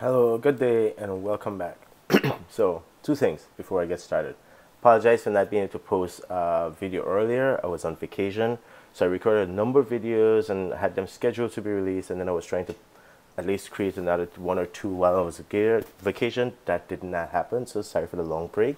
Hello, good day, and welcome back. so, two things before I get started. Apologize for not being able to post a video earlier. I was on vacation, so I recorded a number of videos and had them scheduled to be released, and then I was trying to at least create another one or two while I was on vacation. That did not happen, so sorry for the long break.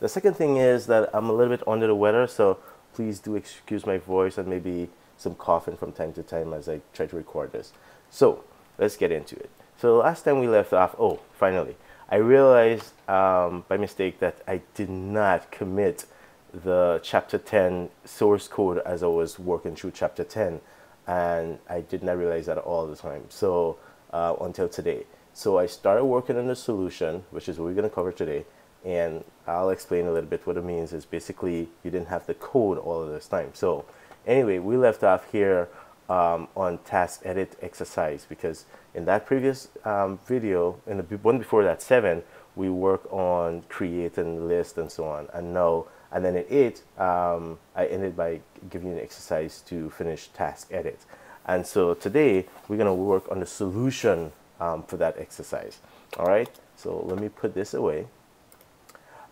The second thing is that I'm a little bit under the weather, so please do excuse my voice and maybe some coughing from time to time as I try to record this. So, let's get into it. So last time we left off, oh, finally, I realized um, by mistake that I did not commit the chapter 10 source code as I was working through chapter 10 and I did not realize that all the time so uh, until today. So I started working on the solution which is what we're going to cover today and I'll explain a little bit what it means. Is basically you didn't have the code all of this time. So anyway we left off here um, on task edit exercise because in that previous um, video, in the one before that, seven, we work on creating list and so on. And now, and then in eight, um, I ended by giving you an exercise to finish task edit. And so today, we're to work on the solution um, for that exercise. All right, so let me put this away.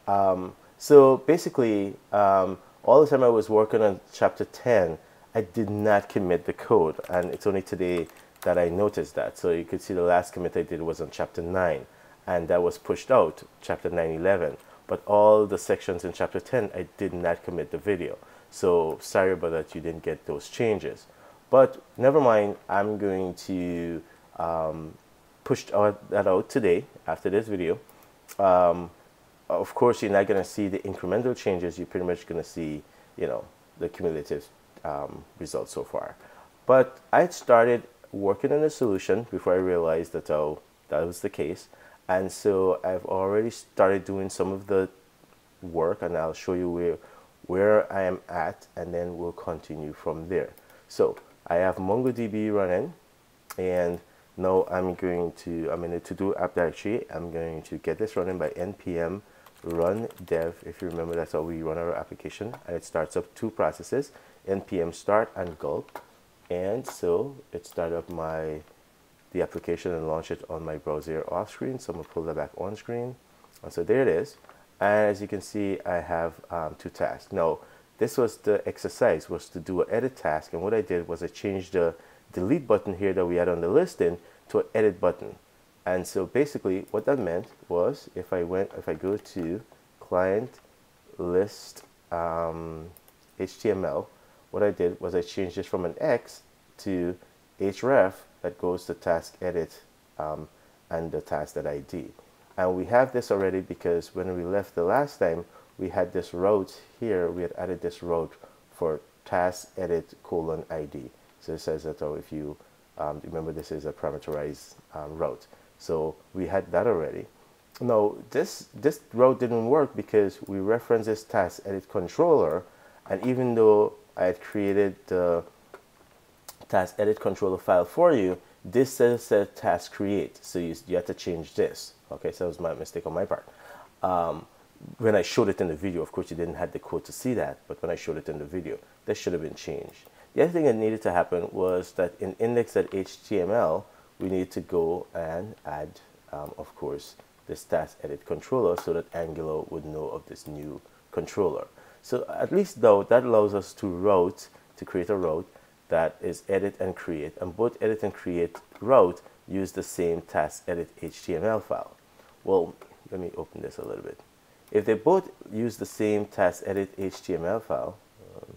Um, so basically, um, all the time I was working on chapter 10, I did not commit the code. And it's only today that I noticed that. So you could see the last commit I did was on chapter 9 and that was pushed out, chapter 9, 11. But all the sections in chapter 10, I did not commit the video. So sorry about that you didn't get those changes. But never mind, I'm going to um, push that out today after this video. Um, of course, you're not going to see the incremental changes. You're pretty much going to see, you know, the cumulative um, results so far. But I had started working on a solution before I realized that oh that was the case. And so I've already started doing some of the work and I'll show you where where I am at and then we'll continue from there. So I have MongoDB running and now I'm going to I'm in the to-do app directory. I'm going to get this running by npm run dev if you remember that's how we run our application. And it starts up two processes npm start and gulp and so it started up my the application and launch it on my browser off screen. So I'm gonna pull that back on screen. And so there it is. And as you can see I have um, two tasks. Now this was the exercise was to do an edit task. And what I did was I changed the delete button here that we had on the listing to an edit button. And so basically what that meant was if I went if I go to client list um, HTML what I did was I changed this from an X to href that goes to task edit um, and the task.id. And we have this already because when we left the last time, we had this route here, we had added this route for task edit colon ID. So it says that oh, if you um, remember this is a parameterized um, route. So we had that already. Now this, this route didn't work because we referenced this task edit controller and even though I had created the task edit controller file for you, this says set task create. So you, you have to change this. Okay, so that was my mistake on my part. Um, when I showed it in the video, of course, you didn't have the code to see that, but when I showed it in the video, that should have been changed. The other thing that needed to happen was that in index.html, we need to go and add, um, of course, this task edit controller so that Angular would know of this new controller. So at least though, that allows us to route, to create a route that is edit and create. And both edit and create route use the same task edit HTML file. Well, let me open this a little bit. If they both use the same task edit HTML file, um,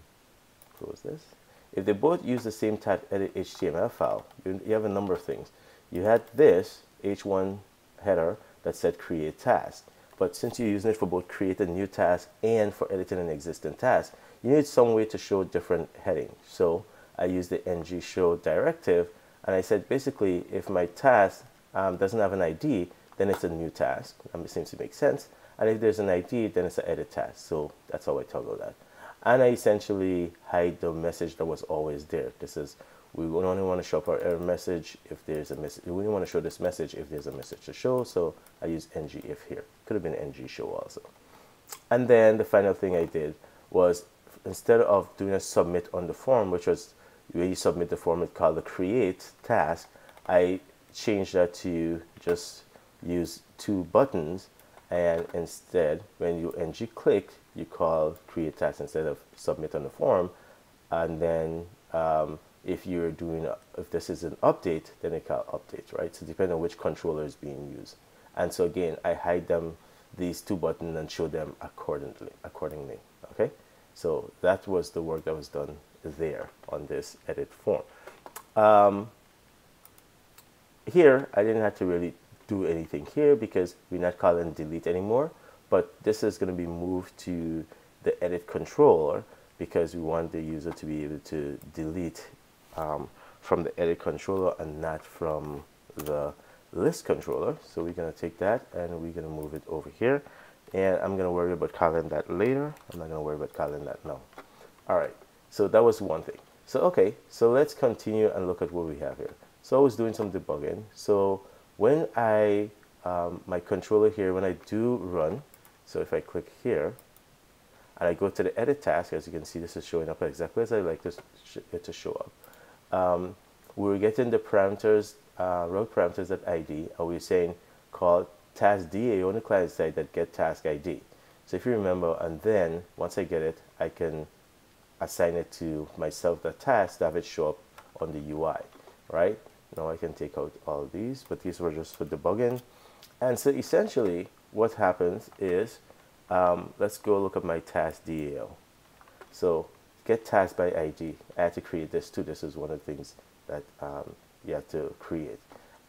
close this. If they both use the same task edit HTML file, you, you have a number of things. You had this h1 header that said create task. But since you're using it for both creating new tasks and for editing an existing task, you need some way to show different headings. So I used the ng show directive and I said basically if my task um, doesn't have an ID then it's a new task. Um, it seems to make sense. And if there's an ID then it's an edit task. So that's how I toggle that. And I essentially hide the message that was always there. This is we only want to show up our error message if there's a message. We only want to show this message if there's a message to show. So I use ng if here. Could have been ng show also. And then the final thing I did was instead of doing a submit on the form, which was where you submit the form, it's called the create task. I changed that to just use two buttons and instead when you ng click you call create task instead of submit on the form and then um, if you're doing if this is an update then it call update right? So depending on which controller is being used. And so again I hide them these two buttons and show them accordingly accordingly okay? So that was the work that was done there on this edit form. Um, here I didn't have to really do anything here because we're not calling delete anymore but this is going to be moved to the edit controller because we want the user to be able to delete um, from the edit controller and not from the list controller. So we're going to take that and we're going to move it over here. And I'm going to worry about calling that later. I'm not going to worry about calling that now. All right. So that was one thing. So okay. So let's continue and look at what we have here. So I was doing some debugging. So when I um, my controller here when I do run so if I click here and I go to the edit task as you can see this is showing up exactly as I like this it to show up um, we're getting the parameters uh, route parameters at ID and we're saying call task DAO on the client side that get task ID so if you remember and then once I get it I can assign it to myself the task to have it show up on the UI right? Now I can take out all these but these were just for debugging. And so essentially what happens is um, let's go look at my task DAO so get task by ID I had to create this too. This is one of the things that um, you have to create.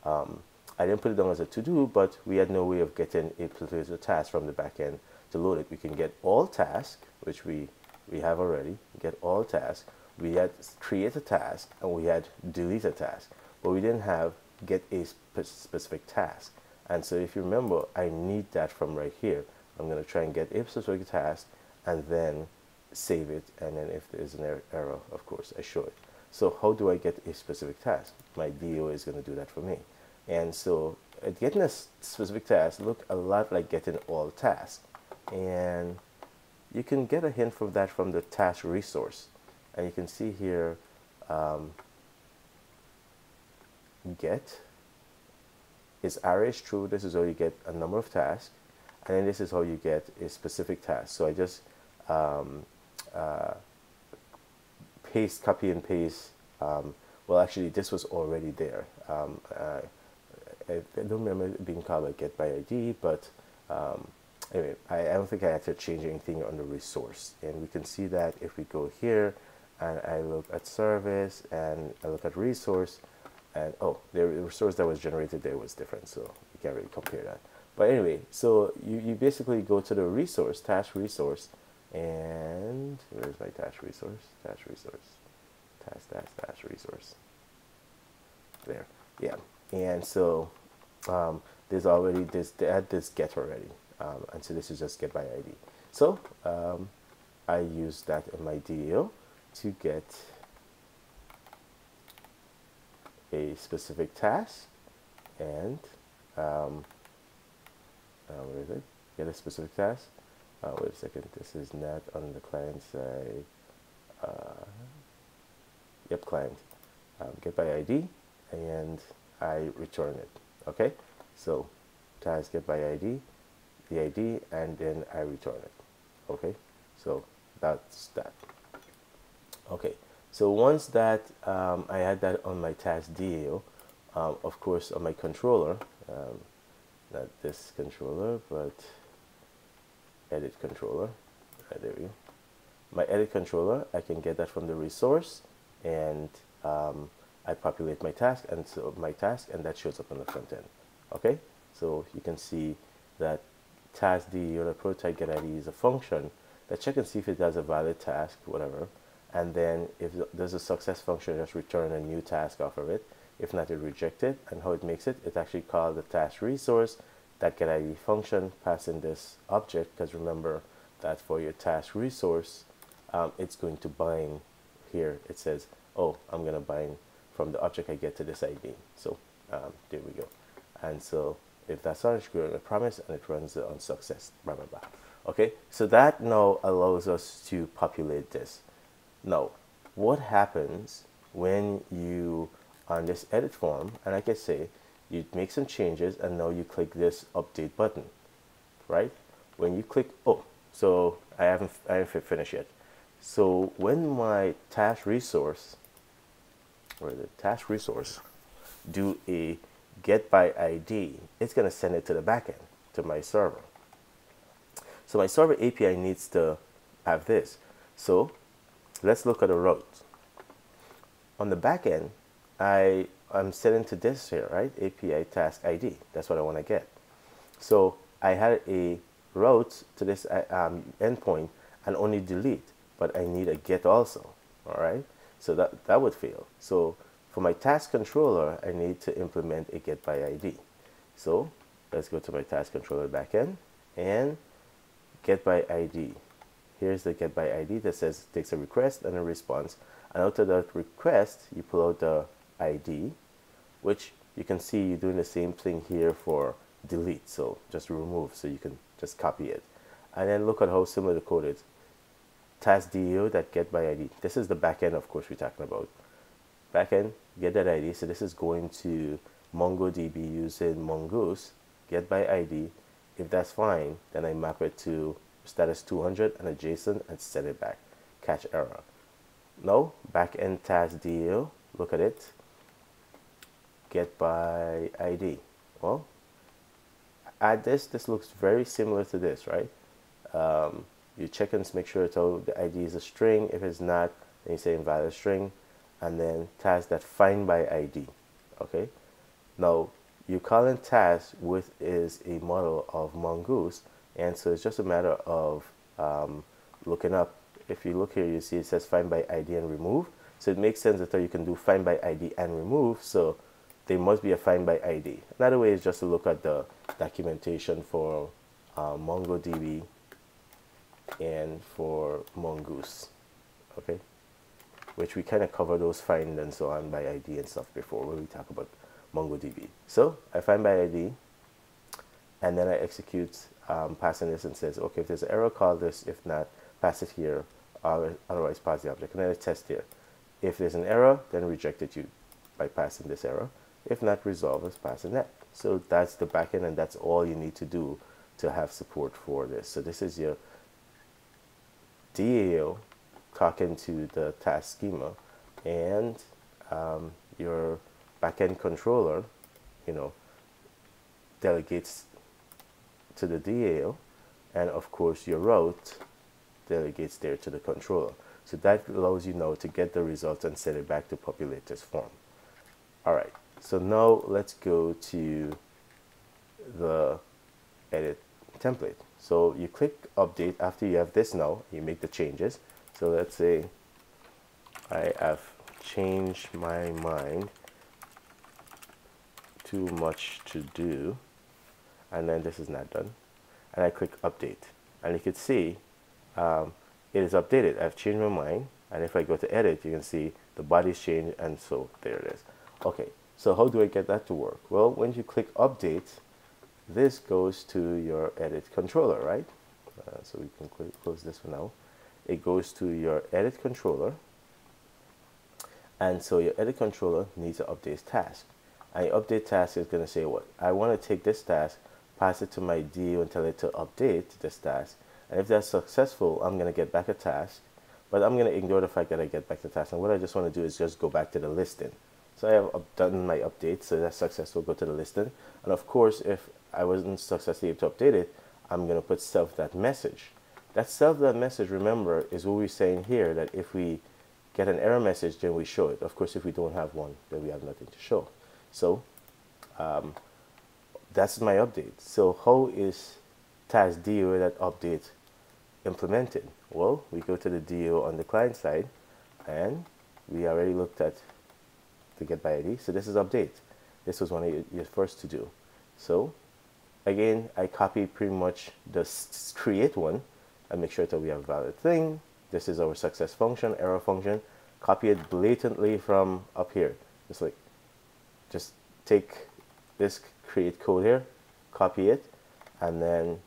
Um, I didn't put it down as a to-do but we had no way of getting a particular task from the backend to load it. We can get all task which we we have already get all tasks. We had create a task and we had delete a task but we didn't have get a spe specific task. And so if you remember I need that from right here. I'm going to try and get a specific task and then save it and then if there's an er error of course I show it. So how do I get a specific task? My DAO is going to do that for me. And so uh, getting a specific task look a lot like getting all tasks. And you can get a hint from that from the task resource. And you can see here um, get is arrays true? This is how you get a number of tasks. And then this is how you get a specific task. So I just um, uh, paste copy and paste um, well actually this was already there um, uh, I, don't remember being called like get by ID but um, anyway, I, I don't think I had to change anything on the resource. And we can see that if we go here and I look at service and I look at resource and oh, the resource that was generated there was different. So you can't really compare that. But anyway, so you, you basically go to the resource, task resource, and where's my task resource? Task resource, task, task, task resource. There, yeah. And so um, there's already this, they had this get already um, and so this is just get by ID so um, I use that in my DAO to get a specific task and um, uh, where is it get a specific task uh, wait a second. This is not on the client side. Uh, yep client. Um, get by ID and I return it. Okay? So task get by ID the ID and then I return it. Okay? So that's that. Okay. So once that um, I had that on my task DAO um, of course on my controller um, not this controller but edit controller right, there we go my edit controller I can get that from the resource and um, I populate my task and so my task and that shows up on the front end okay so you can see that task DAO the prototype get ID is a function that check and see if it does a valid task, whatever. And then if there's a success function, just return a new task off of it. If not, it reject it. And how it makes it, it actually calls the task resource that get ID function, passing this object, because remember that for your task resource, um, it's going to bind here. It says, oh, I'm going to bind from the object I get to this ID. So um, there we go. And so if that's not a promise and it runs on success, blah, blah, blah. Okay, so that now allows us to populate this. Now, what happens when you, on this edit form, and like I say, you make some changes and now you click this update button right? When you click oh so I haven't I haven't finished yet. So when my task resource or the task resource do a get by ID it's going to send it to the backend to my server. So my server API needs to have this. So let's look at the route. On the backend I I'm setting to this here, right? API task ID. That's what I want to get. So I had a route to this uh, um, endpoint and only delete, but I need a get also, all right? So that, that would fail. So for my task controller, I need to implement a get by ID. So let's go to my task controller backend and get by ID. Here's the get by ID that says takes a request and a response. And out of that request, you pull out the ID which you can see you're doing the same thing here for delete. So just remove so you can just copy it. And then look at how similar the code is. Task DAO that get by ID. This is the backend, of course, we're talking about. Backend, get that ID. So this is going to MongoDB using Mongoose, get by ID. If that's fine, then I map it to status 200 and a JSON and set it back. Catch error. No, backend task DAO, look at it get by ID. Well, add this. This looks very similar to this, right? Um, you check and make sure it's all, the ID is a string. If it's not, then you say invalid string, and then task that find by ID. Okay. Now you call in task with is a model of Mongoose, and so it's just a matter of um, looking up. If you look here, you see it says find by ID and remove. So it makes sense that you can do find by ID and remove. So they must be assigned by ID. Another way is just to look at the documentation for uh, MongoDB and for Mongoose, okay? Which we kind of cover those find and so on by ID and stuff before when we talk about MongoDB. So I find by ID, and then I execute um, passing this and says, okay, if there's an error, call this. If not, pass it here. otherwise, pass the object. And then I test here. If there's an error, then reject it you by passing this error. If not resolved, it's passing that. So that's the backend and that's all you need to do to have support for this. So this is your DAO talking to the task schema and um, your backend controller, you know, delegates to the DAO and of course your route delegates there to the controller. So that allows you now to get the results and set it back to populate this form. All right. So now let's go to the edit template. So you click update after you have this now, you make the changes. So let's say I have changed my mind, too much to do, and then this is not done. And I click update. And you can see um, it is updated. I've changed my mind. And if I go to edit, you can see the body's changed and so there it is. Okay, so how do I get that to work? Well, when you click update, this goes to your edit controller, right? Uh, so we can close this for now. It goes to your edit controller. And so your edit controller needs to update task. And your update task is going to say what? I want to take this task, pass it to my DAO and tell it to update this task. And if that's successful, I'm going to get back a task. But I'm going to ignore the fact that I get back the task. And what I just want to do is just go back to the listing. So I have done my update, so that's successful, go to the listing. And of course, if I wasn't successfully able to update it, I'm going to put self that message. That self that message, remember, is what we're saying here, that if we get an error message, then we show it. Of course, if we don't have one, then we have nothing to show. So um, that's my update. So how is task DAO that update implemented? Well, we go to the DAO on the client side, and we already looked at to get by ID. So this is update. This was one of your first to do. So again, I copy pretty much the create one and make sure that we have a valid thing. This is our success function, error function. Copy it blatantly from up here. Just like, just take this create code here, copy it, and then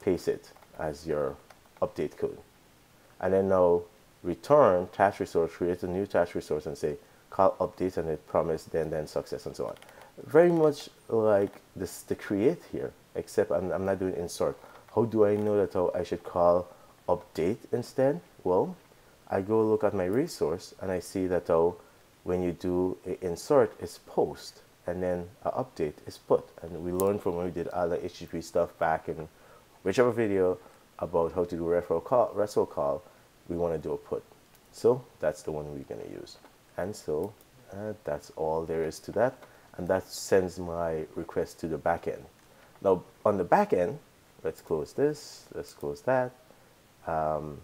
paste it as your update code. And then now return task resource, create a new task resource and say call update and it promised then then success and so on. very much like this the create here, except I'm, I'm not doing insert. How do I know that oh, I should call update instead? Well, I go look at my resource and I see that oh, when you do insert, it's post, and then a update is put. And we learned from when we did other HTTP stuff back in whichever video about how to do referral call, RESTful call, we want to do a put. So that's the one we're going to use. And so uh, that's all there is to that. And that sends my request to the backend. Now on the backend, let's close this, let's close that. Um,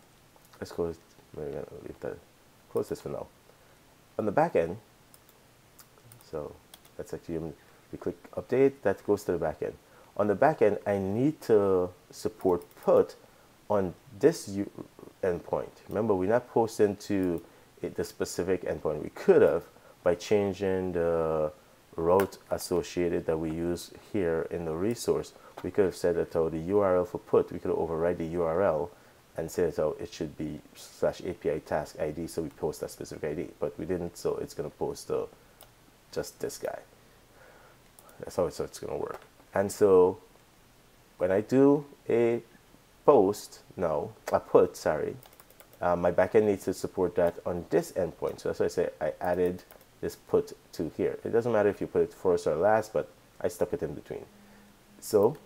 let's close, we're to leave that, close this for now. On the backend, so that's actually, we click update, that goes to the backend. On the backend, I need to support put on this endpoint. Remember, we're not posting to it, the specific endpoint. We could have by changing the route associated that we use here in the resource. We could have said that oh, the URL for put, we could override the URL and say that oh, it should be slash API task ID, so we post that specific ID. But we didn't, so it's going to post uh, just this guy. That's how it's, it's going to work. And so when I do a post, no, a put, sorry, uh, my backend needs to support that on this endpoint. So that's why I say I added this put to here. It doesn't matter if you put it first or last, but I stuck it in between. So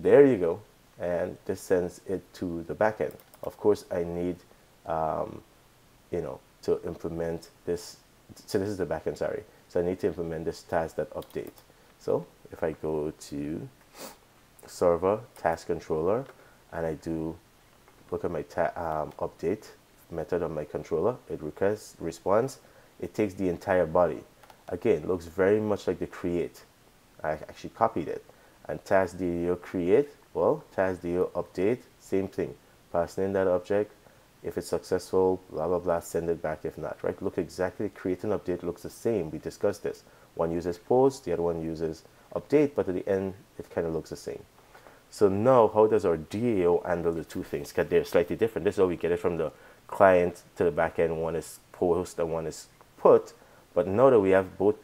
there you go. And this sends it to the backend. Of course, I need, um, you know, to implement this. So this is the backend, sorry. So I need to implement this task that update. So if I go to server task controller and I do look at my um, update method on my controller, it requests response. It takes the entire body. Again, looks very much like the create. I actually copied it. And task DAO create, well, task DAO update, same thing. Passing in that object. If it's successful, blah, blah, blah, send it back if not, right? Look exactly, create an update looks the same. We discussed this. One uses post, the other one uses update, but at the end, it kind of looks the same. So now, how does our DAO handle the two things? Because they're slightly different. This is how we get it from the client to the backend. One is post and one is put. But now that we have both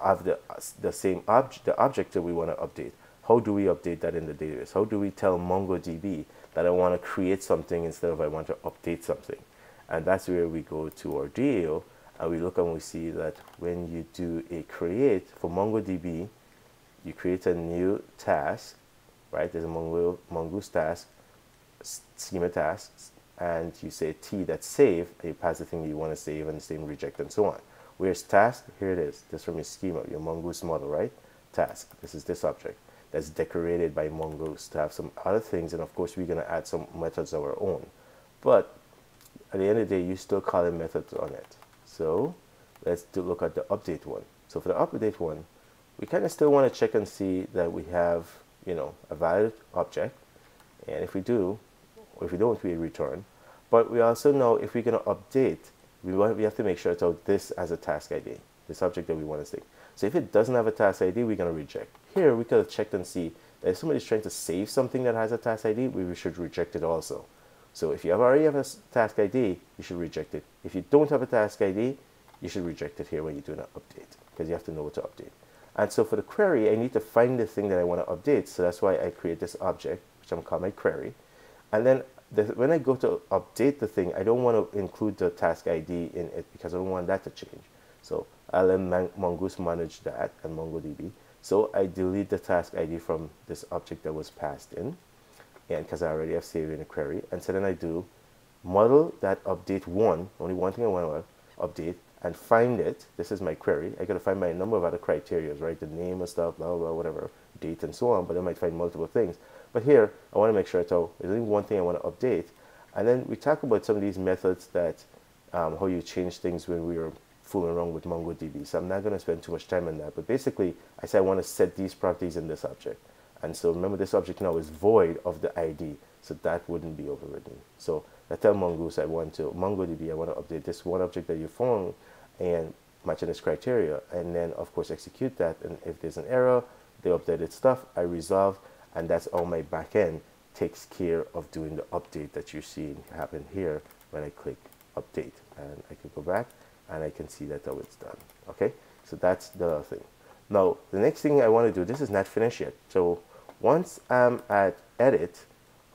have the, the same object, the object that we want to update, how do we update that in the database? How do we tell MongoDB that I want to create something instead of I want to update something? And that's where we go to our DAO and we look and we see that when you do a create for MongoDB, you create a new task right? There's a Mongo, mongoose task, schema tasks, and you say T that's save, and you pass the thing you want to save and the same reject and so on. Where's task? Here it is. This from your schema, your mongoose model, right? Task. This is this object that's decorated by mongoose to have some other things, and of course we're going to add some methods of our own. But at the end of the day, you still call in methods on it. So let's look at the update one. So for the update one, we kind of still want to check and see that we have you know, a valid object. And if we do, if we don't, we return. But we also know if we're going to update, we, want, we have to make sure to this as a task ID, this object that we want to stick. So if it doesn't have a task ID, we're going to reject. Here, we could have checked and see that if somebody's trying to save something that has a task ID, we should reject it also. So if you have already have a task ID, you should reject it. If you don't have a task ID, you should reject it here when you do an update because you have to know what to update. And so for the query, I need to find the thing that I want to update. So that's why I create this object, which I'm calling my query. And then the, when I go to update the thing, I don't want to include the task ID in it because I don't want that to change. So I'll let Mongoose manage that and MongoDB. So I delete the task ID from this object that was passed in, and because I already have saved in a query. And so then I do model that update one, only one thing I want to update, and find it. This is my query. I got to find my number of other criterias, right? The name and stuff, blah, blah, whatever, date and so on, but I might find multiple things. But here, I want to make sure so there's only one thing I want to update. And then we talk about some of these methods that, um, how you change things when we were fooling around with MongoDB. So I'm not going to spend too much time on that. But basically, I say I want to set these properties in this object. And so remember, this object now is void of the ID. So that wouldn't be overridden. So I tell Mongoose I want to, MongoDB, I want to update this one object that you found and matching this criteria. And then of course execute that. And if there's an error the updated stuff I resolve. And that's all my backend takes care of doing the update that you're seeing happen here when I click update. And I can go back and I can see that how it's done. Okay? So that's the thing. Now, the next thing I want to do, this is not finished yet. So once I'm at edit,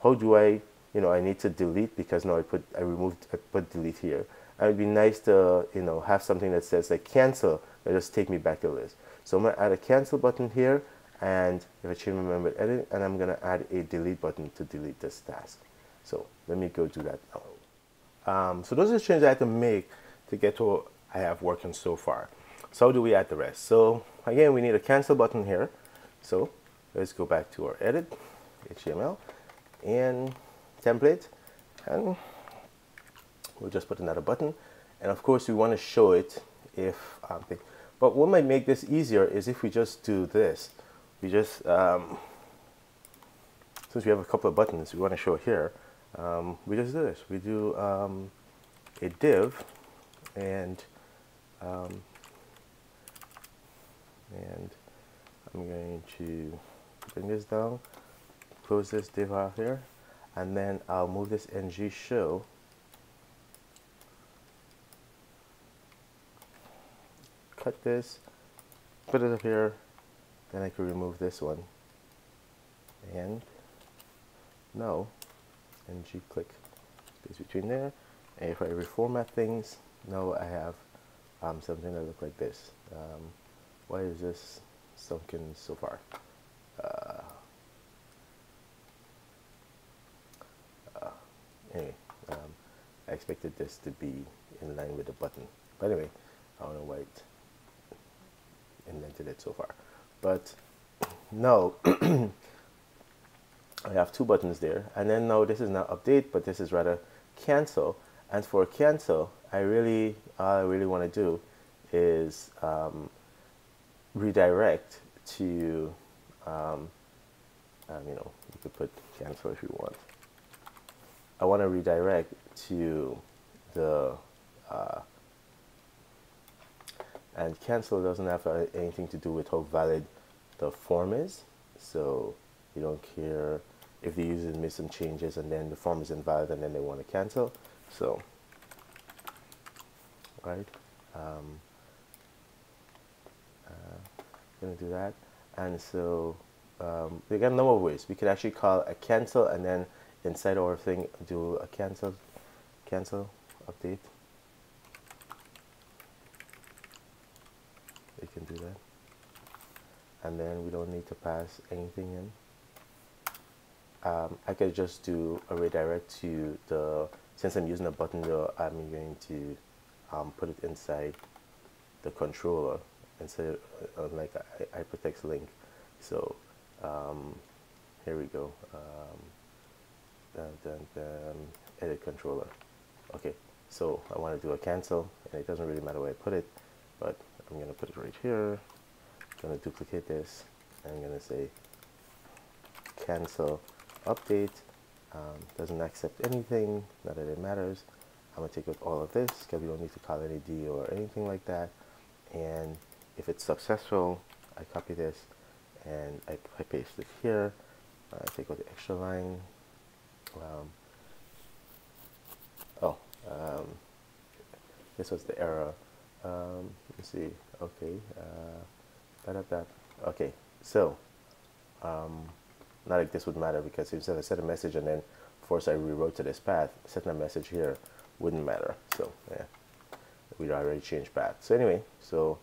how do I, you know, I need to delete because now I put, I removed, I put delete here. And it'd be nice to, you know, have something that says like cancel, that just take me back to the list. So I'm gonna add a cancel button here and if I change my member edit and I'm gonna add a delete button to delete this task. So let me go do that now. Um, so those are the changes I had to make to get to what I have working so far. So how do we add the rest? So again, we need a cancel button here. So let's go back to our edit, HTML, and template, and we'll just put another button. And of course, we want to show it if, um, but what might make this easier is if we just do this. We just, um, since we have a couple of buttons we want to show here, um, we just do this. We do um, a div and um, and I'm going to bring this down, close this div off here, and then I'll move this ng show cut this, put it up here, then I can remove this one. And no, ng click space between there. And if I reformat things, now I have um, something that look like this. Um, why is this sunken so far? Uh, uh, anyway, um, I expected this to be in line with the button. But anyway, I don't know why it invented it so far. But now I have two buttons there. And then now this is not update, but this is rather cancel. And for cancel, I really, all I really want to do is um, redirect to, um, um, you know, you could put cancel if you want. I want to redirect to the uh, and cancel doesn't have anything to do with how valid the form is. So you don't care if the user made some changes and then the form is invalid and then they want to cancel. So right um, uh, gonna do that. And so um, we got a number of ways. We could actually call a cancel and then inside our thing do a cancel cancel update we can do that and then we don't need to pass anything in. Um, I could just do a redirect to the since I'm using a button though I'm going to um, put it inside the controller instead of uh, like a hypertext link. So um, here we go. Um, dun, dun, dun, edit controller. Okay so I want to do a cancel and it doesn't really matter where I put it but I'm going to put it right here. I'm going to duplicate this. And I'm going to say cancel update. Um, doesn't accept anything, not that it matters. I'm going to take out all of this because we don't need to call any D or anything like that. And if it's successful, I copy this and I, I paste it here. I take out the extra line. Um, oh, um, this was the error um, let's see okay uh. Okay so um, not like this would matter because if said I set a message and then force I rewrote to this path setting a message here wouldn't matter. So yeah we already changed path. So anyway so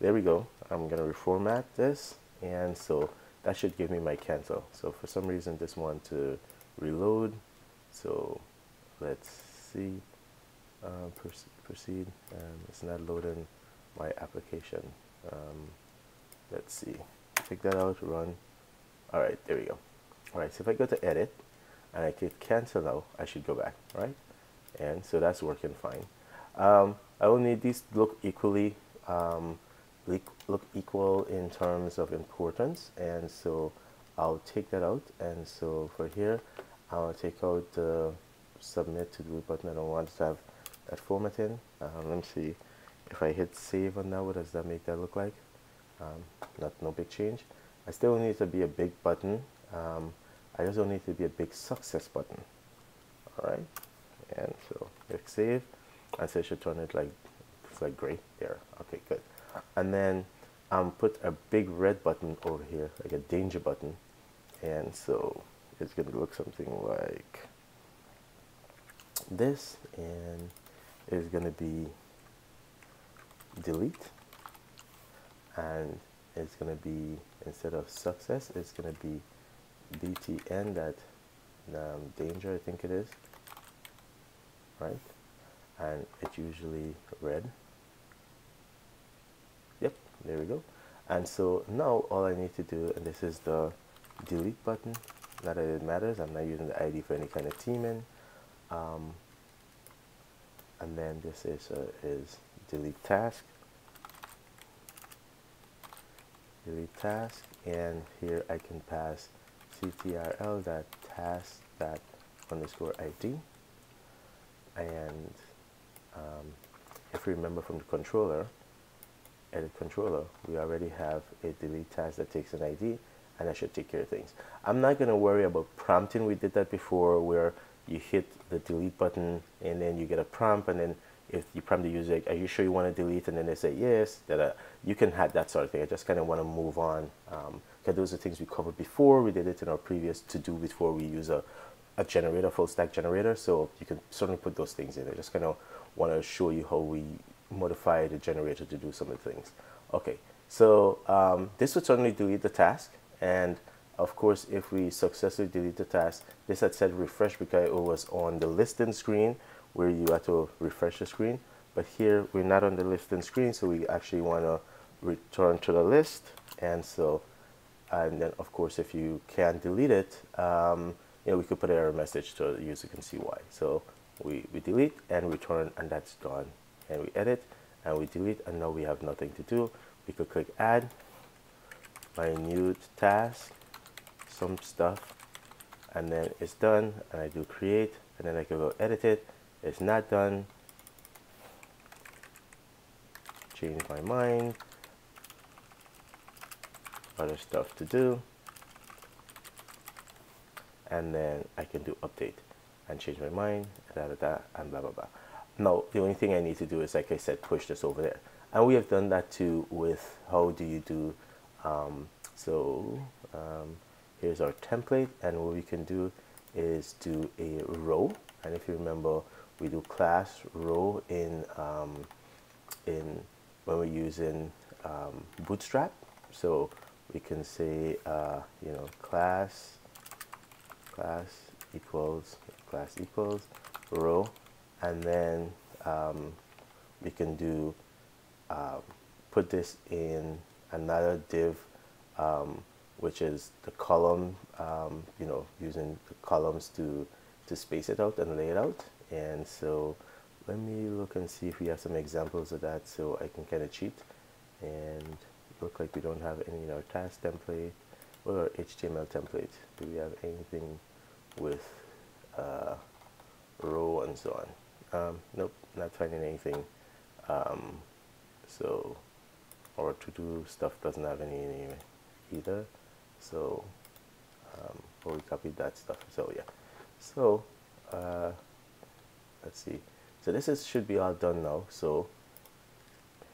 there we go. I'm gonna reformat this and so that should give me my cancel. So for some reason this one to reload. So let's see uh, proceed. And it's not loading my application. Um, let's see. Take that out run. All right there we go. All right so if I go to edit and I click cancel now I should go back right? And so that's working fine. Um, I will need these look equally um, look equal in terms of importance. And so I'll take that out. And so for here I'll take out the submit to do button I don't want to have that formatting. Um, let me see if I hit save on that, what does that make that look like? Um, not no big change. I still need to be a big button. Um, I just don't need to be a big success button. All right, and so click save, and so it should turn it like it's like gray there. Okay, good. And then um, put a big red button over here, like a danger button. And so it's to look something like this and it's to be delete and it's going to be instead of success it's going to be btn that um, danger I think it is right? And it's usually red. Yep there we go. And so now all I need to do and this is the delete button not that it matters I'm not using the ID for any kind of teaming um, and then this is uh, is delete task delete task and here I can pass ctrl task that underscore id and um, if you remember from the controller edit controller we already have a delete task that takes an ID and I should take care of things. I'm not going to worry about prompting. We did that before where you hit the delete button and then you get a prompt and then if you prompt the user are you sure you want to delete? And then they say yes that you can have that sort of thing. I just kind of want to move on because um, those are things we covered before. We did it in our previous to do before we use a, a generator full stack generator. So you can certainly put those things in I just kind of want to show you how we modify the generator to do some of the things. Okay so um, this would certainly delete the task. And of course, if we successfully delete the task, this had said refresh because it was on the listing screen where you have to refresh the screen. But here we're not on the listing screen, so we actually want to return to the list. And so, and then of course, if you can't delete it, um, you know, we could put an error message so the user can see why. So we, we delete and return, and that's done. And we edit and we delete, and now we have nothing to do. We could click add, minute task, some stuff and then it's done and I do create and then I can go edit it it's not done. Change my mind. Other stuff to do. And then I can do update and change my mind da, da, da, and blah blah blah. Now the only thing I need to do is like I said push this over there. And we have done that too with how do you do um, so um, here's our template. And what we can do is do a row. And if you remember we do class row in um, in when we're using um, bootstrap so we can say uh, you know class class equals class equals row and then um, we can do uh, put this in another div um, which is the column, um, you know, using the columns to, to space it out and lay it out. And so let me look and see if we have some examples of that so I can kind of cheat. And look like we don't have any in our task template or our HTML template. Do we have anything with uh, row and so on? Um, nope, not finding anything. Um, so our to-do stuff doesn't have any either so um, we copied that stuff so yeah so uh, let's see. So this is should be all done now. So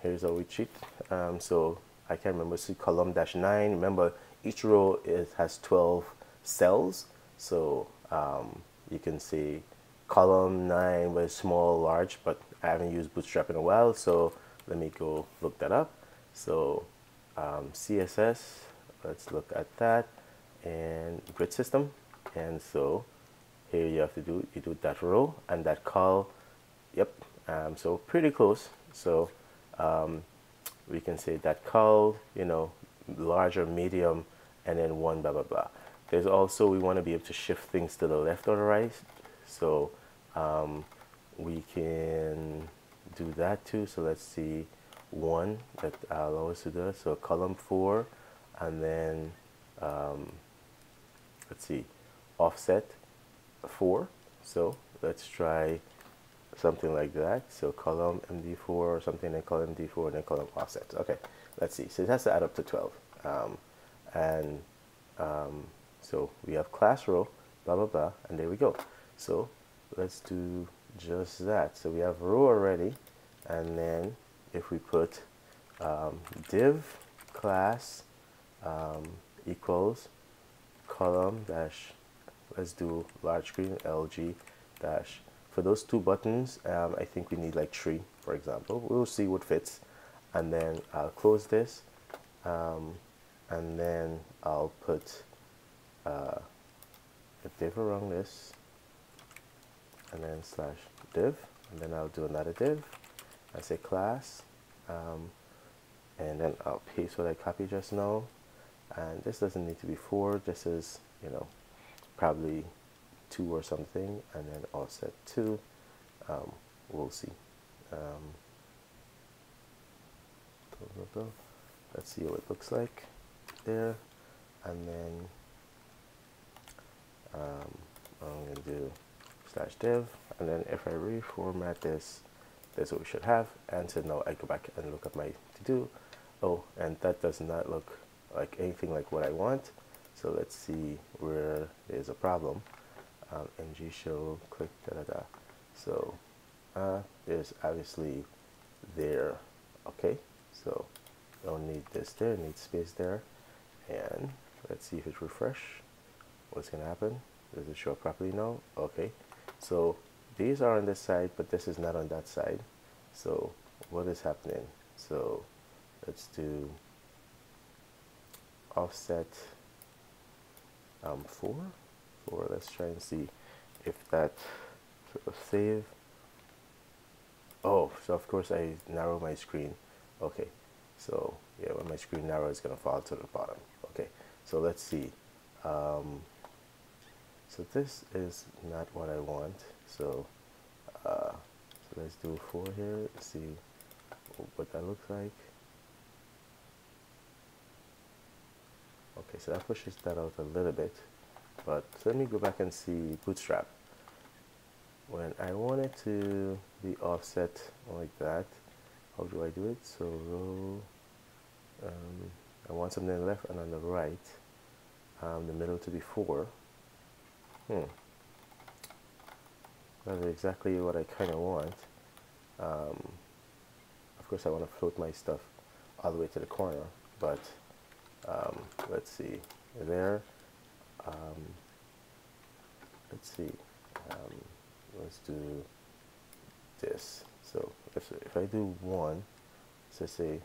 here's how we cheat um, so I can't remember. See column dash 9 remember each row it has 12 cells. So um, you can see column 9 was small large but I haven't used bootstrap in a while. So let me go look that up. So um, CSS let's look at that. And grid system. And so here you have to do you do that row and that col yep um, so pretty close. So um, we can say that col you know larger medium and then one blah blah blah. There's also we want to be able to shift things to the left or the right. So um, we can do that too. So let's see one that allows us to do it so column four and then um, let's see offset 4 so let's try something like that. So column md4 or something and column md4 and then column offset. Okay let's see. So it has to add up to 12 um, and um, so we have class row blah blah blah and there we go. So let's do just that. So we have row already and then if we put um, div class um, equals column dash let's do large screen LG dash. For those two buttons um, I think we need like three for example. We'll see what fits. And then I'll close this um, and then I'll put uh, a div around this and then slash div and then I'll do another div I say class um, and then I'll paste what I copied just now. And this doesn't need to be four this is you know probably two or something and then offset two um, we'll see. Um, let's see what it looks like there and then um, I'm going to do slash div and then if I reformat this that's what we should have and so now I go back and look at my to do oh and that does not look like anything like what I want so let's see where there's a problem. Um, ng show click da da da. So uh, there's obviously there. Okay so don't need this there need space there. And let's see if it's refresh. What's gonna happen? Does it show up properly? Now okay. So these are on this side but this is not on that side. So what is happening? So let's do offset um, 4 4 let's try and see if that sort of save. Oh so of course I narrow my screen. Okay. So yeah when my screen narrow it's gonna fall to the bottom. Okay. So let's see. Um, so this is not what I want. So uh, so let's do 4 here. See what that looks like okay so that pushes that out a little bit but let me go back and see bootstrap. When I want it to be offset like that how do I do it? So row um, I want something on the left and on the right um, the middle to be 4 hmm. That's exactly what I kind of want. Um, of course I want to float my stuff all the way to the corner but um, let's see there. Um, let's see. Um, let's do this. So if, if I do one so say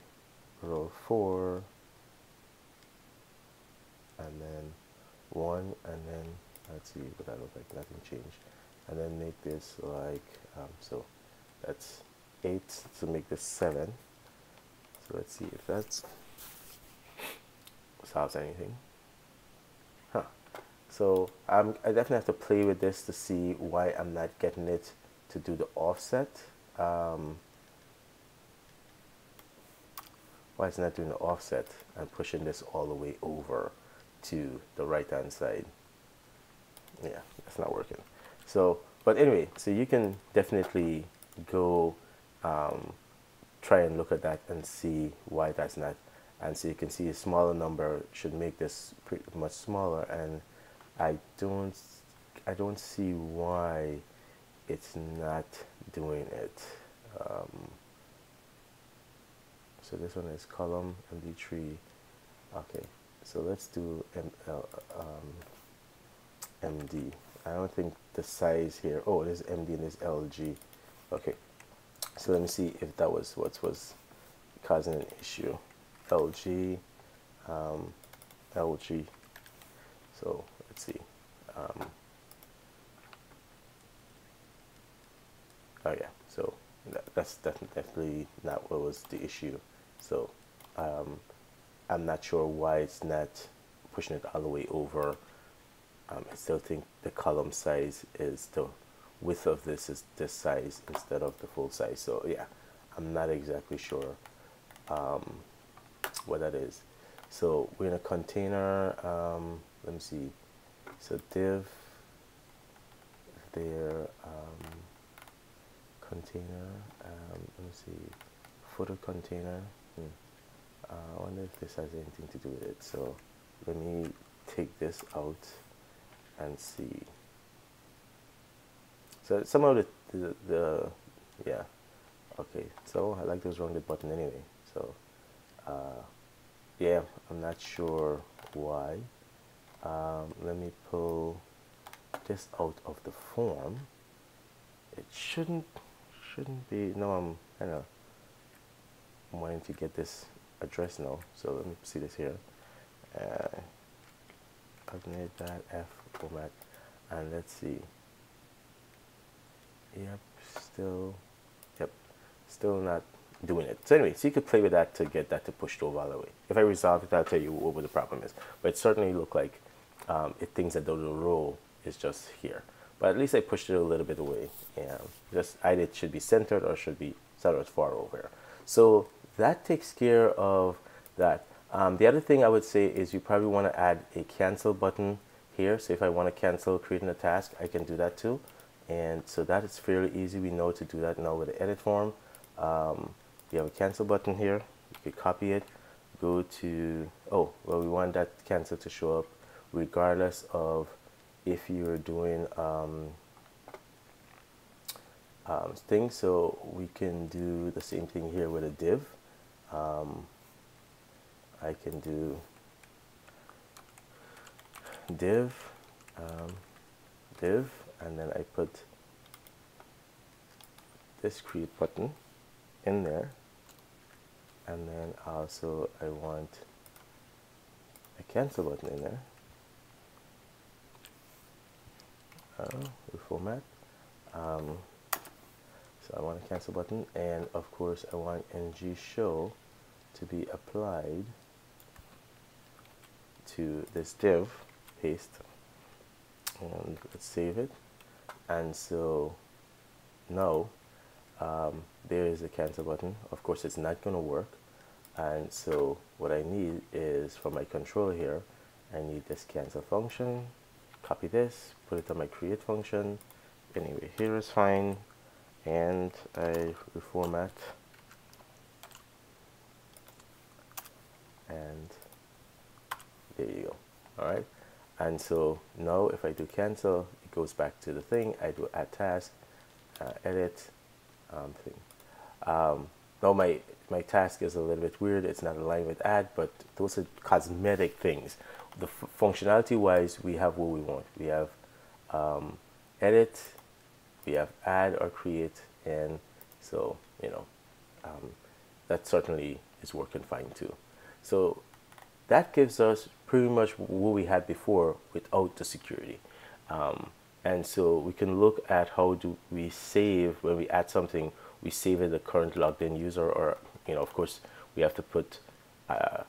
row four and then one and then let's see what that look like. Nothing changed. And then make this like um, so that's eight to make this seven. So let's see if that's solves anything. Huh. So I'm, I definitely have to play with this to see why I'm not getting it to do the offset. Um, why it's not doing the offset and pushing this all the way over to the right hand side. Yeah, that's not working. So, but anyway, so you can definitely go um, try and look at that and see why that's not and so you can see a smaller number should make this pretty much smaller. And I don't I don't see why it's not doing it. Um, so this one is column md3 okay so let's do ML, um, md I don't think the size here oh there's md and there's lg okay so let me see if that was what was causing an issue LG, um, LG. So let's see. Um, oh yeah, so that, that's definitely not what was the issue. So um, I'm not sure why it's not pushing it all the way over. Um, I still think the column size is the width of this is this size instead of the full size. So yeah, I'm not exactly sure. Um, what that is. So we're in a container, um, let me see, so div there, um, container, um, let me see, footer container, hmm. uh, I wonder if this has anything to do with it. So let me take this out and see. So some of the, the, the yeah, okay, so I like those rounded button anyway, so uh, yeah, I'm not sure why. Um, let me pull this out of the form. It shouldn't shouldn't be. No, I'm kind of wanting to get this address now. So let me see this here. Uh, coordinate that F format, and let's see. Yep, still, yep, still not doing it. So anyway, so you could play with that to get that to push over all the way. If I resolve it, I'll tell you what the problem is. But it certainly looked like um, it thinks that the row is just here. But at least I pushed it a little bit away. And just either it should be centered or should be centered far over. So that takes care of that. Um, the other thing I would say is you probably want to add a cancel button here. So if I want to cancel creating a task, I can do that too. And so that is fairly easy. We know to do that now with the edit form. Um, you have a cancel button here. You could copy it go to oh well we want that cancel to show up regardless of if you're doing um, um, things so we can do the same thing here with a div. Um, I can do div um, div and then I put this create button in there and then also I want a cancel button in there. Uh, reformat um, so I want a cancel button and of course I want ng show to be applied to this div paste. And let's save it. And so now um, there is a cancel button of course it's not going to work. And so what I need is for my control here I need this cancel function copy this put it on my create function. Anyway here is fine. And I reformat. And there you go. All right and so now if I do cancel it goes back to the thing. I do add task uh, edit um, thing um, now my my task is a little bit weird. It's not aligned with add, but those are cosmetic things. The functionality wise, we have what we want. We have um, edit, we have add or create, and so you know um, that certainly is working fine too. So that gives us pretty much what we had before without the security. Um, and so we can look at how do we save when we add something we save it the current logged in user or you know of course we have to put uh,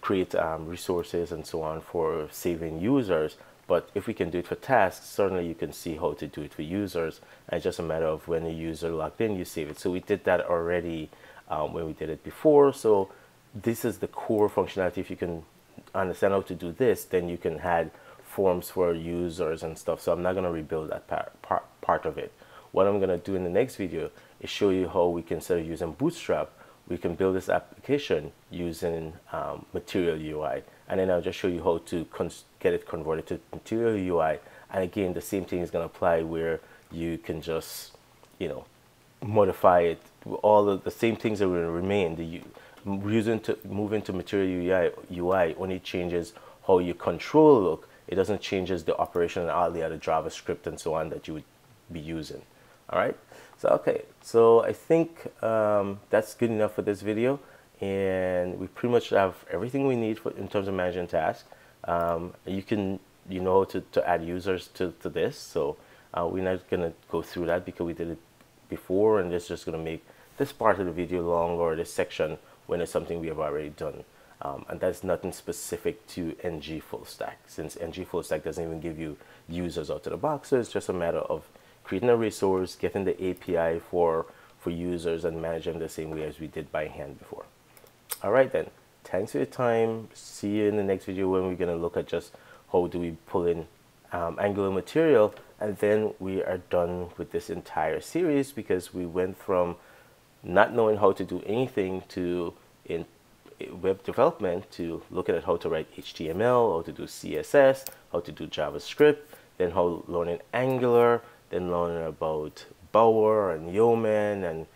create um, resources and so on for saving users. But if we can do it for tasks certainly you can see how to do it for users. And it's just a matter of when a user logged in you save it. So we did that already um, when we did it before. So this is the core functionality. If you can understand how to do this then you can add forms for users and stuff. So I'm not going to rebuild that part, part, part of it what I'm going to do in the next video is show you how we can, start using Bootstrap, we can build this application using um, Material UI. And then I'll just show you how to get it converted to Material UI. And again, the same thing is going to apply where you can just, you know, modify it. All of the same things are to remain. The using to move into Material UI, UI only changes how your control look. It doesn't changes the operation and all the other JavaScript and so on that you would be using all right? So okay. So I think um, that's good enough for this video. And we pretty much have everything we need for, in terms of managing tasks. Um, you can you know to, to add users to, to this. So uh, we're not gonna go through that because we did it before. And it's just gonna make this part of the video long or this section when it's something we have already done. Um, and that's nothing specific to ng full stack since ng full stack doesn't even give you users out of the box so it's just a matter of creating a resource, getting the API for, for users and manage them the same way as we did by hand before. All right then, thanks for your time. See you in the next video when we're gonna look at just how do we pull in um, Angular material and then we are done with this entire series because we went from not knowing how to do anything to in web development to looking at how to write HTML, how to do CSS, how to do JavaScript, then how learning Angular, then learning about Bower and Yeoman and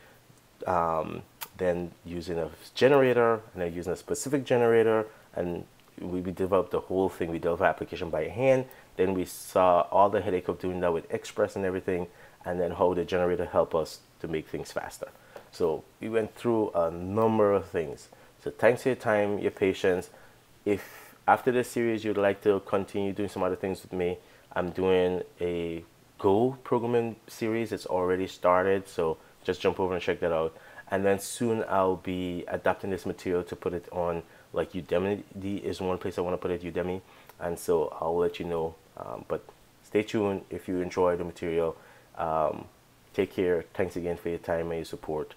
um, then using a generator and then using a specific generator and we, we developed the whole thing. We developed application by hand. Then we saw all the headache of doing that with Express and everything, and then how the generator helped us to make things faster. So we went through a number of things. So thanks for your time, your patience. If after this series you'd like to continue doing some other things with me, I'm doing a Go programming series. It's already started, so just jump over and check that out. And then soon I'll be adapting this material to put it on like Udemy is one place I want to put it, Udemy. And so I'll let you know. Um, but stay tuned if you enjoy the material. Um, take care. Thanks again for your time and your support.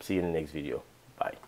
See you in the next video. Bye.